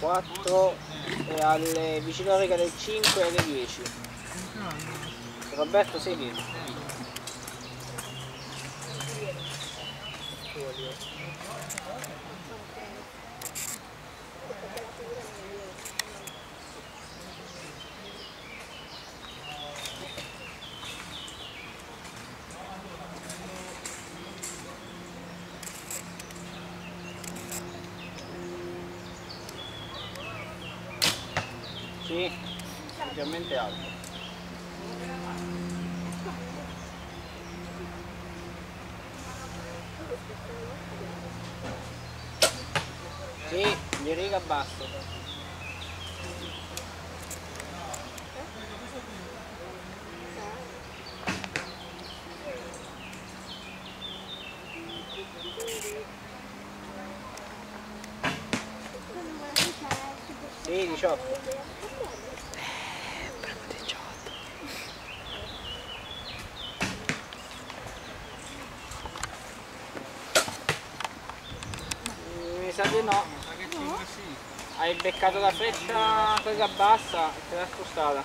4 e alle vicino alle del 5 e alle 10. Roberto sei lì. Sì, leggermente alto. Sì, di riga basso. Sì, 18. Mi sa di no. Hai beccato la freccia quella bassa e te l'ha spostata.